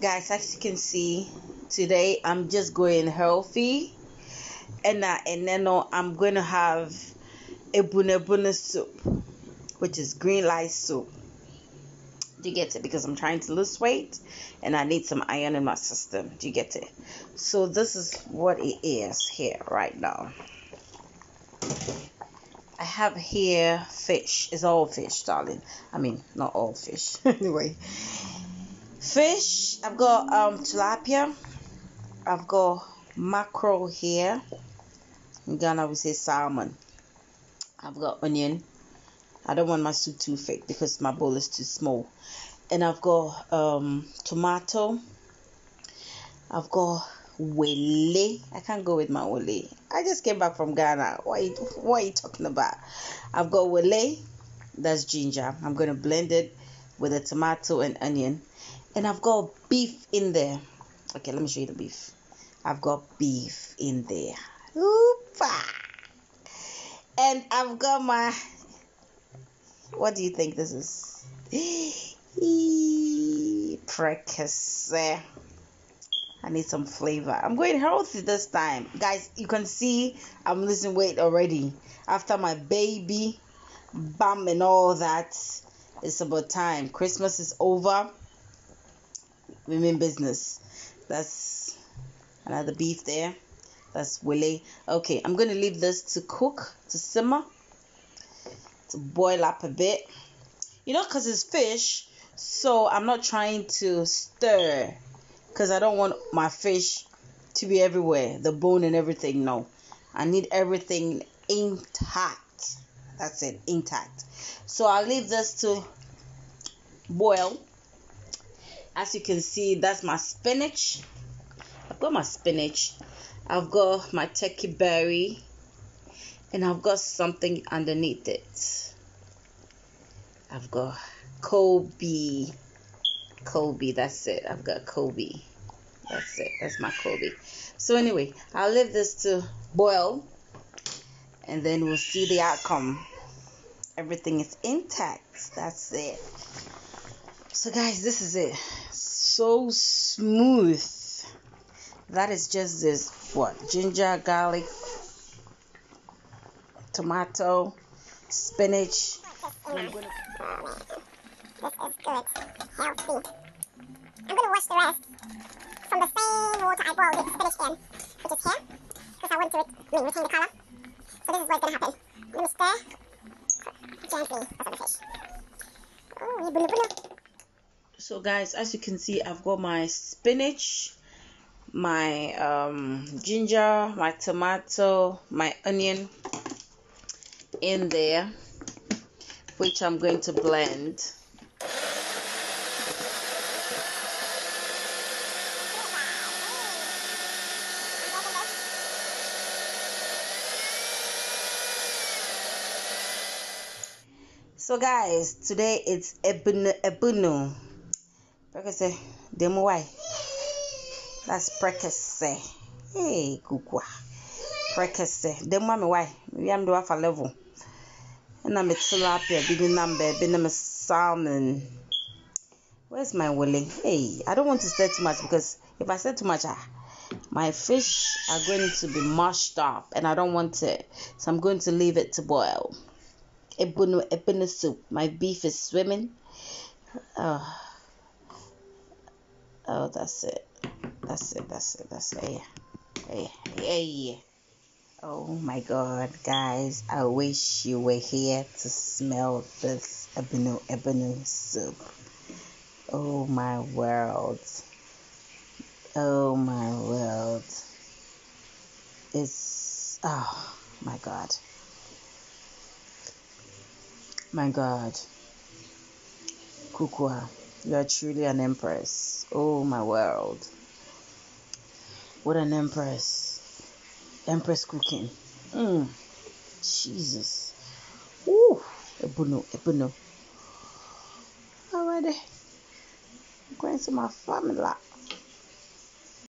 guys as you can see today i'm just going healthy. And uh, and then uh, i'm going to have ebune ebune soup which is green light soup. Do you get it? Because i'm trying to lose weight and i need some iron in my system. Do you get it? So this is what it is here right now. I have here fish. It's all fish, darling. I mean, not all fish. anyway, fish. I've got um tilapia. I've got mackerel here. In Ghana, we say salmon. I've got onion. I don't want my soup too thick because my bowl is too small. And I've got um tomato. I've got wele. I can't go with my wele. I just came back from Ghana. What are you, what are you talking about? I've got wele. That's ginger. I'm to blend it with a tomato and onion. And I've got beef in there. Okay, let me show you the beef. I've got beef in there. Oopa. And I've got my. What do you think this is? Prekese. I need some flavor. I'm going healthy this time. Guys, you can see I'm losing weight already. After my baby bum and all that, it's about time. Christmas is over. We mean business. That's another beef there. That's wele. Okay, I'm going to leave this to cook, to simmer, to boil up a bit. You know, because it's fish, so I'm not trying to stir because I don't want my fish to be everywhere, the bone and everything. No, I need everything intact. That's it, intact. So I'll leave this to boil. As you can see, that's my spinach. I've got my spinach. I've got my turkey berry. And I've got something underneath it. I've got koobi koobi. That's it. I've got koobi. That's it. That's my koobi. So anyway, I'll leave this to boil and then we'll see the outcome. Everything is intact. That's it. So guys, this is it. So smooth. That is just this what? Ginger, garlic, tomato, spinach. Mm. Healthy. I'm to wash the rest from the same water I boiled the spinach in, which is here, because I want to mean, retain the colour. So this is what's to happen. I'm to stir gently over the fish. Oh, bulu. So guys, as you can see, I've got my spinach, my um, ginger, my tomato, my onion in there, which I'm going to blend. So guys, today it's ebunu ebunu. Prekese, demo why? That's prekese. Hey, Kukua. Prekese. Demo me why? We am do a level. And I'm a tilapia, big number, big salmon. Where's my willing? Hey, I don't want to say too much because if I say too much, ah, my fish are going to be mashed up and I don't want it. So I'm going to leave it to boil ebunu ebunu soup. My beef is swimming. Oh, oh that's it. That's it. That's it. That's it. Yeah. Yeah. Yeah. Oh my god, guys. I wish you were here to smell this ebunu ebunu soup. Oh my world. Oh my world. It's oh my god. My God. Kukua, you are truly an empress. Oh, my world. What an empress. Empress cooking. Mm. Jesus. Ooh. Ebuno, ebuno. Alrighty. I'm going to my family.